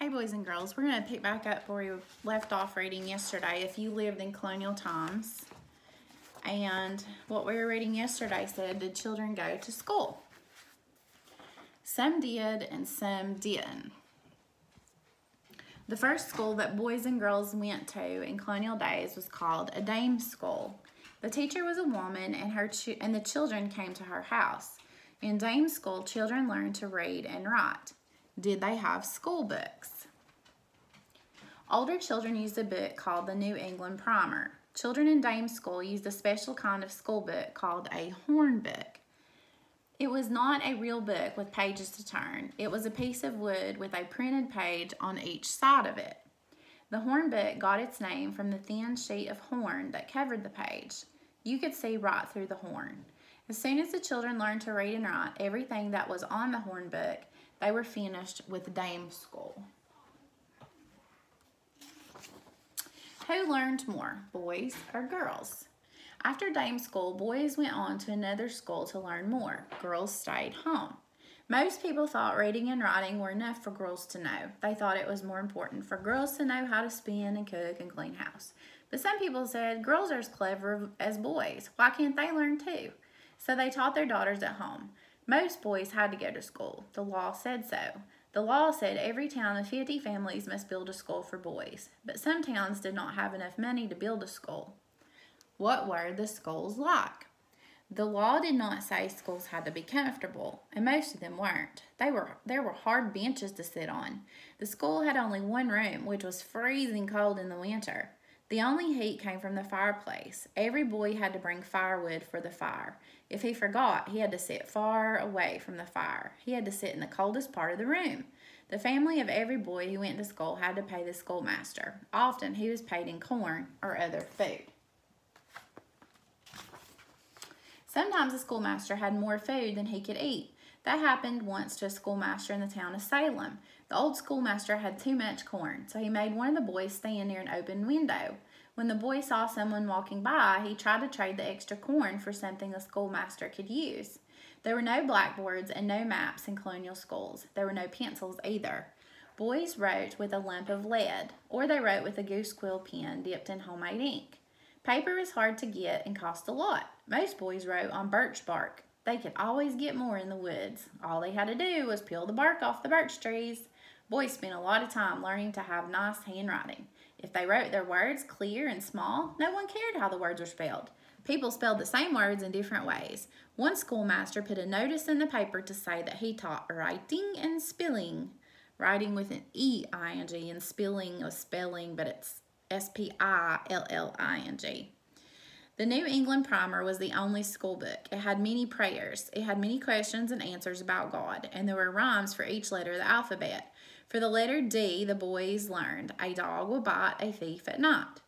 Hey boys and girls, we're going to pick back up where we left off reading yesterday if you lived in colonial times. And what we were reading yesterday said, did children go to school? Some did and some didn't. The first school that boys and girls went to in colonial days was called a dame school. The teacher was a woman and her and the children came to her house. In dame school, children learned to read and write. Did they have school books? Older children used a book called the New England Primer. Children in dame school used a special kind of school book called a horn book. It was not a real book with pages to turn. It was a piece of wood with a printed page on each side of it. The horn book got its name from the thin sheet of horn that covered the page. You could see right through the horn. As soon as the children learned to read and write everything that was on the horn book, they were finished with dame school. Who learned more, boys or girls? After dame school, boys went on to another school to learn more. Girls stayed home. Most people thought reading and writing were enough for girls to know. They thought it was more important for girls to know how to spin and cook and clean house. But some people said girls are as clever as boys. Why can't they learn too? So they taught their daughters at home. Most boys had to go to school. The law said so. The law said every town of 50 families must build a school for boys, but some towns did not have enough money to build a school. What were the schools like? The law did not say schools had to be comfortable, and most of them weren't. They were there were hard benches to sit on. The school had only one room, which was freezing cold in the winter. The only heat came from the fireplace. Every boy had to bring firewood for the fire. If he forgot, he had to sit far away from the fire. He had to sit in the coldest part of the room. The family of every boy who went to school had to pay the schoolmaster. Often he was paid in corn or other food. Sometimes the schoolmaster had more food than he could eat. That happened once to a schoolmaster in the town of Salem. The old schoolmaster had too much corn, so he made one of the boys stand near an open window. When the boy saw someone walking by, he tried to trade the extra corn for something the schoolmaster could use. There were no blackboards and no maps in colonial schools. There were no pencils either. Boys wrote with a lump of lead, or they wrote with a goose quill pen dipped in homemade ink. Paper is hard to get and cost a lot. Most boys wrote on birch bark. They could always get more in the woods. All they had to do was peel the bark off the birch trees. Boys spent a lot of time learning to have nice handwriting. If they wrote their words clear and small, no one cared how the words were spelled. People spelled the same words in different ways. One schoolmaster put a notice in the paper to say that he taught writing and spelling. Writing with an E-I-N-G and spelling or spelling, but it's S-P-I-L-L-I-N-G. The New England Primer was the only school book. It had many prayers. It had many questions and answers about God, and there were rhymes for each letter of the alphabet. For the letter D, the boys learned, a dog will bite a thief at night.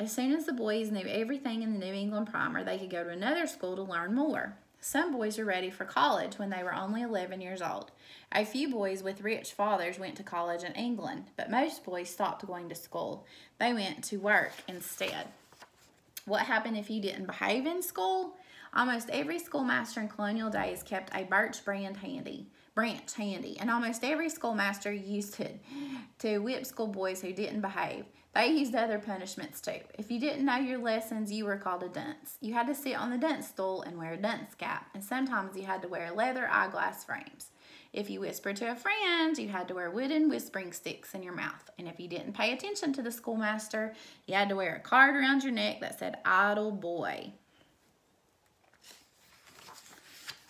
As soon as the boys knew everything in the New England Primer, they could go to another school to learn more. Some boys were ready for college when they were only 11 years old. A few boys with rich fathers went to college in England, but most boys stopped going to school. They went to work instead. What happened if you didn't behave in school? Almost every schoolmaster in colonial days kept a birch brand handy, branch handy, and almost every schoolmaster used it to whip schoolboys who didn't behave. They used other punishments too. If you didn't know your lessons, you were called a dunce. You had to sit on the dunce stool and wear a dunce cap, and sometimes you had to wear leather eyeglass frames. If you whispered to a friend, you had to wear wooden whispering sticks in your mouth. And if you didn't pay attention to the schoolmaster, you had to wear a card around your neck that said idle boy.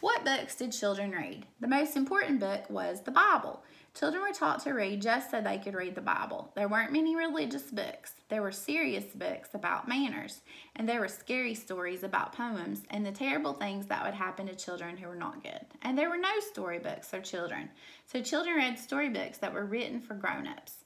What books did children read? The most important book was the Bible. Children were taught to read just so they could read the Bible. There weren't many religious books. There were serious books about manners, and there were scary stories about poems and the terrible things that would happen to children who were not good. And there were no storybooks for children. So children read storybooks that were written for grown-ups.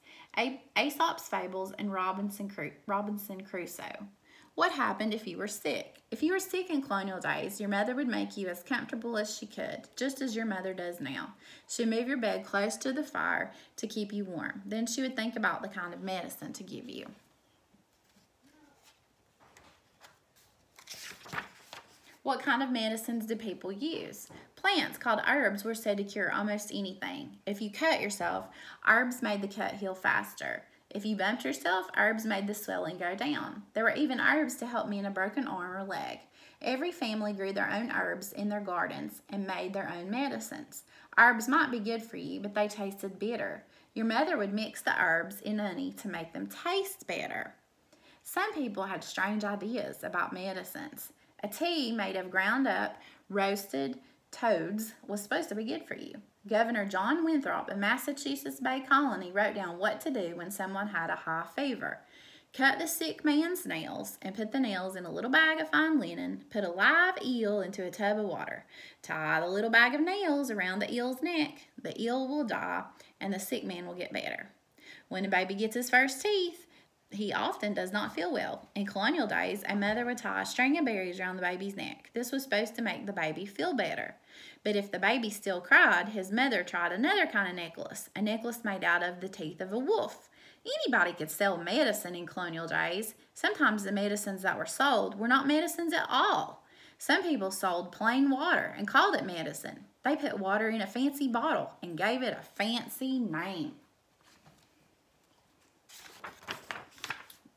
Aesop's Fables and Robinson, Cru Robinson Crusoe. What happened if you were sick? If you were sick in colonial days, your mother would make you as comfortable as she could, just as your mother does now. She'd move your bed close to the fire to keep you warm. Then she would think about the kind of medicine to give you. What kind of medicines did people use? Plants called herbs were said to cure almost anything. If you cut yourself, herbs made the cut heal faster. If you bumped yourself, herbs made the swelling go down. There were even herbs to help mend a broken arm or leg. Every family grew their own herbs in their gardens and made their own medicines. Herbs might be good for you, but they tasted bitter. Your mother would mix the herbs in honey to make them taste better. Some people had strange ideas about medicines. A tea made of ground up, roasted toads was supposed to be good for you. Governor John Winthrop of Massachusetts Bay Colony wrote down what to do when someone had a high fever. Cut the sick man's nails and put the nails in a little bag of fine linen. Put a live eel into a tub of water. Tie the little bag of nails around the eel's neck. The eel will die and the sick man will get better. When a baby gets his first teeth, he often does not feel well. In colonial days, a mother would tie a string of berries around the baby's neck. This was supposed to make the baby feel better. But if the baby still cried, his mother tried another kind of necklace, a necklace made out of the teeth of a wolf. Anybody could sell medicine in colonial days. Sometimes the medicines that were sold were not medicines at all. Some people sold plain water and called it medicine. They put water in a fancy bottle and gave it a fancy name.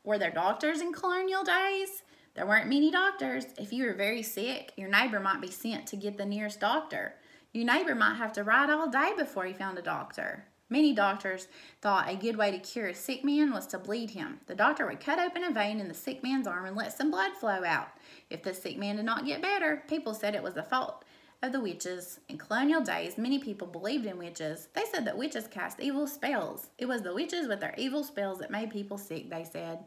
Were there doctors in colonial days? There weren't many doctors. If you were very sick, your neighbor might be sent to get the nearest doctor. Your neighbor might have to ride all day before he found a doctor. Many doctors thought a good way to cure a sick man was to bleed him. The doctor would cut open a vein in the sick man's arm and let some blood flow out. If the sick man did not get better, people said it was the fault of the witches. In colonial days, many people believed in witches. They said that witches cast evil spells. It was the witches with their evil spells that made people sick, they said.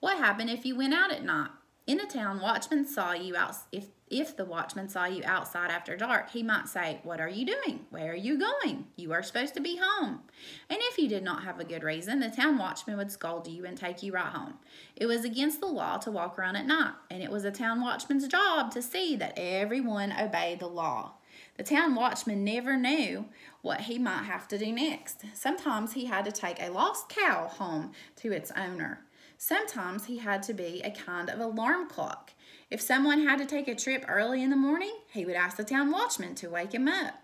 What happened if you went out at night? In the town, watchman saw you out. If if the watchman saw you outside after dark, he might say, "What are you doing? Where are you going? You are supposed to be home." And if you did not have a good reason, the town watchman would scold you and take you right home. It was against the law to walk around at night, and it was a town watchman's job to see that everyone obeyed the law. The town watchman never knew what he might have to do next. Sometimes he had to take a lost cow home to its owner. Sometimes he had to be a kind of alarm clock. If someone had to take a trip early in the morning, he would ask the town watchman to wake him up.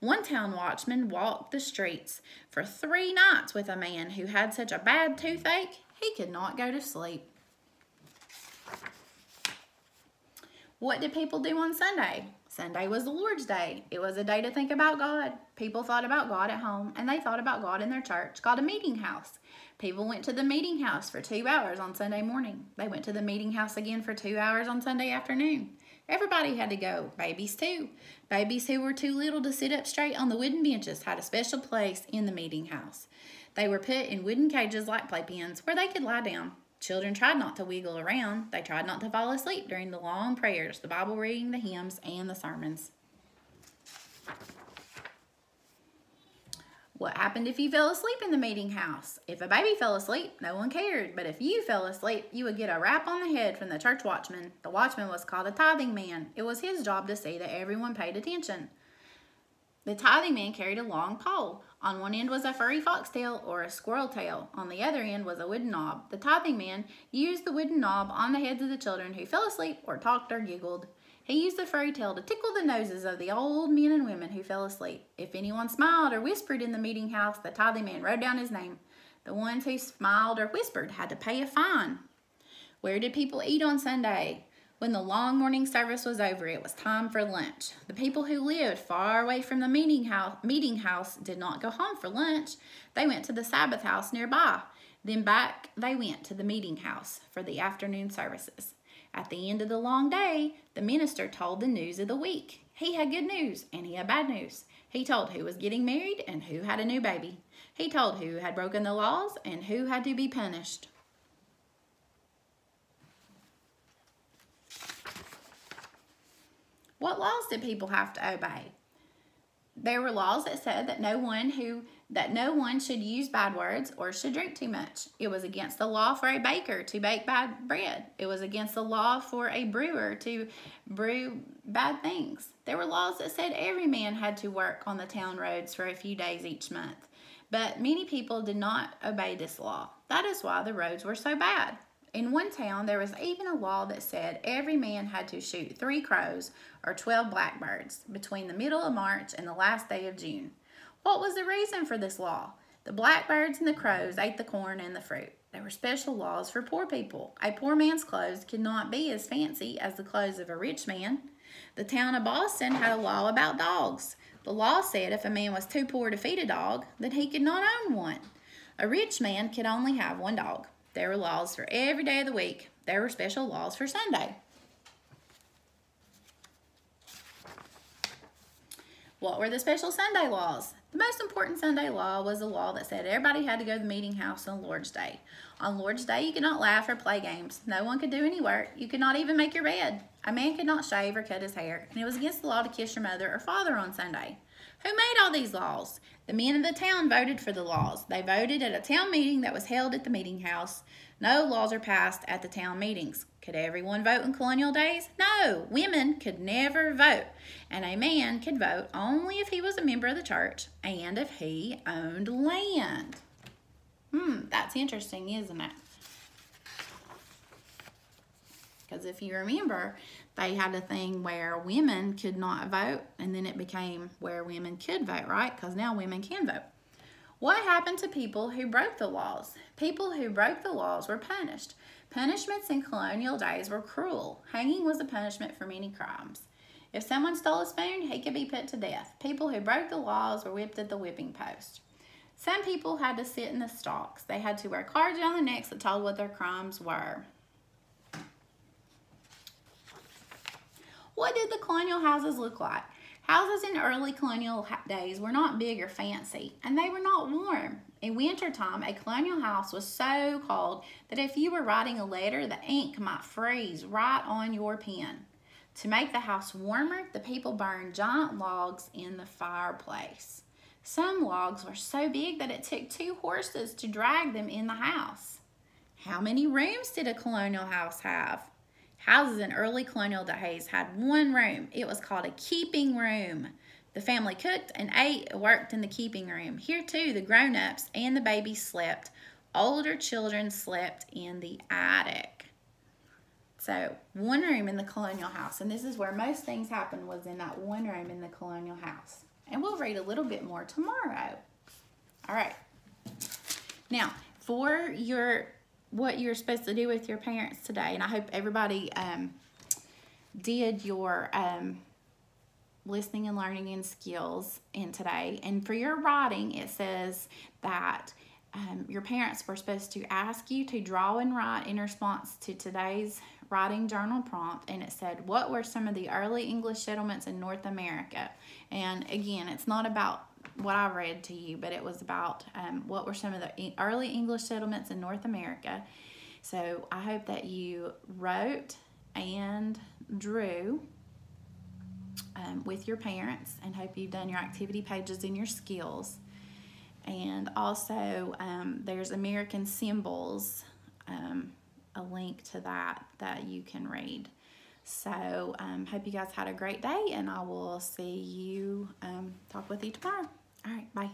One town watchman walked the streets for three nights with a man who had such a bad toothache he could not go to sleep. What did people do on Sunday? Sunday was the Lord's Day. It was a day to think about God. People thought about God at home and they thought about God in their church called a meeting house. People went to the meeting house for two hours on Sunday morning. They went to the meeting house again for two hours on Sunday afternoon. Everybody had to go, babies too. Babies who were too little to sit up straight on the wooden benches had a special place in the meeting house. They were put in wooden cages like playpens where they could lie down. Children tried not to wiggle around. They tried not to fall asleep during the long prayers, the Bible reading, the hymns, and the sermons. What happened if you fell asleep in the meeting house? If a baby fell asleep, no one cared. But if you fell asleep, you would get a rap on the head from the church watchman. The watchman was called a tithing man. It was his job to see that everyone paid attention. The tithing man carried a long pole. On one end was a furry foxtail or a squirrel tail. On the other end was a wooden knob. The tithing man used the wooden knob on the heads of the children who fell asleep or talked or giggled. He used the furry tail to tickle the noses of the old men and women who fell asleep. If anyone smiled or whispered in the meeting house, the tithing man wrote down his name. The ones who smiled or whispered had to pay a fine. Where did people eat on Sunday? When the long morning service was over, it was time for lunch. The people who lived far away from the meeting house, meeting house did not go home for lunch. They went to the Sabbath house nearby. Then back they went to the meeting house for the afternoon services. At the end of the long day, the minister told the news of the week. He had good news and he had bad news. He told who was getting married and who had a new baby. He told who had broken the laws and who had to be punished. What laws did people have to obey? There were laws that said that no one who that no one should use bad words or should drink too much. It was against the law for a baker to bake bad bread. It was against the law for a brewer to brew bad things. There were laws that said every man had to work on the town roads for a few days each month. But many people did not obey this law. That is why the roads were so bad. In one town, there was even a law that said every man had to shoot three crows or 12 blackbirds between the middle of March and the last day of June. What was the reason for this law? The blackbirds and the crows ate the corn and the fruit. There were special laws for poor people. A poor man's clothes could not be as fancy as the clothes of a rich man. The town of Boston had a law about dogs. The law said if a man was too poor to feed a dog, then he could not own one. A rich man could only have one dog. There were laws for every day of the week. There were special laws for Sunday. What were the special Sunday laws? The most important Sunday law was a law that said everybody had to go to the meeting house on Lord's Day. On Lord's Day, you could not laugh or play games. No one could do any work. You could not even make your bed. A man could not shave or cut his hair, and it was against the law to kiss your mother or father on Sunday. Who made all these laws? The men of the town voted for the laws. They voted at a town meeting that was held at the meeting house. No laws are passed at the town meetings. Could everyone vote in colonial days? No, women could never vote. And a man could vote only if he was a member of the church and if he owned land. Hmm, that's interesting, isn't it? Because if you remember, they had a thing where women could not vote, and then it became where women could vote, right? Because now women can vote. What happened to people who broke the laws? People who broke the laws were punished. Punishments in colonial days were cruel. Hanging was a punishment for many crimes. If someone stole a spoon, he could be put to death. People who broke the laws were whipped at the whipping post. Some people had to sit in the stocks. They had to wear cards on their necks that told what their crimes were. What did the colonial houses look like? Houses in early colonial days were not big or fancy, and they were not warm. In wintertime, a colonial house was so cold that if you were writing a letter, the ink might freeze right on your pen. To make the house warmer, the people burned giant logs in the fireplace. Some logs were so big that it took two horses to drag them in the house. How many rooms did a colonial house have? Houses in early colonial days had one room. It was called a keeping room. The family cooked and ate worked in the keeping room. Here too, the grown-ups and the babies slept. Older children slept in the attic. So one room in the colonial house, and this is where most things happened was in that one room in the colonial house. And we'll read a little bit more tomorrow. All right. Now, for your what you're supposed to do with your parents today. And I hope everybody um, did your um, listening and learning and skills in today. And for your writing, it says that um, your parents were supposed to ask you to draw and write in response to today's writing journal prompt. And it said, What were some of the early English settlements in North America? And again, it's not about what I read to you, but it was about um, what were some of the early English settlements in North America. So I hope that you wrote and drew um, with your parents and hope you've done your activity pages and your skills. And also, um, there's American Symbols, um, a link to that that you can read. So, um, hope you guys had a great day, and I will see you, um, talk with you tomorrow. All right, bye.